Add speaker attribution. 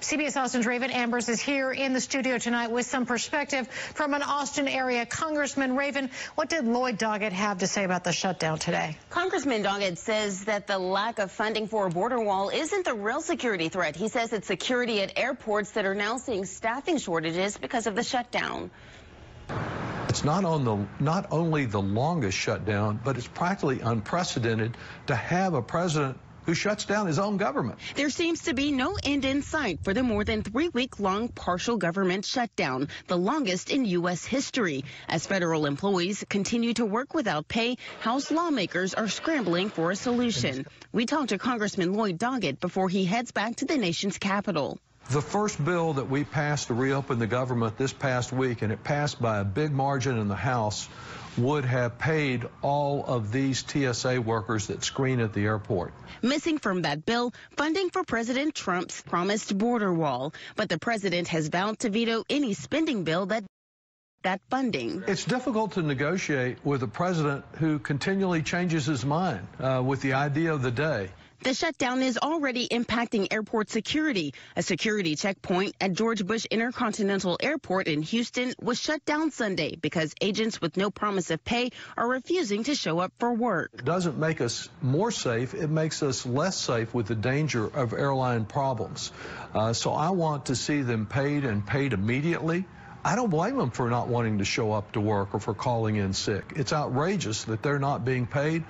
Speaker 1: CBS Austin's Raven Ambers is here in the studio tonight with some perspective from an Austin area congressman. Raven, what did Lloyd Doggett have to say about the shutdown today?
Speaker 2: Congressman Doggett says that the lack of funding for a border wall isn't the real security threat. He says it's security at airports that are now seeing staffing shortages because of the shutdown.
Speaker 3: It's not on the not only the longest shutdown, but it's practically unprecedented to have a president who shuts down his own government.
Speaker 2: There seems to be no end in sight for the more than three week long partial government shutdown, the longest in U.S. history. As federal employees continue to work without pay, House lawmakers are scrambling for a solution. We talked to Congressman Lloyd Doggett before he heads back to the nation's capital.
Speaker 3: The first bill that we passed to reopen the government this past week, and it passed by a big margin in the House, would have paid all of these TSA workers that screen at the airport.
Speaker 2: Missing from that bill, funding for President Trump's promised border wall. But the president has vowed to veto any spending bill that that funding.
Speaker 3: It's difficult to negotiate with a president who continually changes his mind uh, with the idea of the day.
Speaker 2: The shutdown is already impacting airport security. A security checkpoint at George Bush Intercontinental Airport in Houston was shut down Sunday because agents with no promise of pay are refusing to show up for work.
Speaker 3: It doesn't make us more safe, it makes us less safe with the danger of airline problems. Uh, so I want to see them paid and paid immediately. I don't blame them for not wanting to show up to work or for calling in sick. It's outrageous that they're not being paid.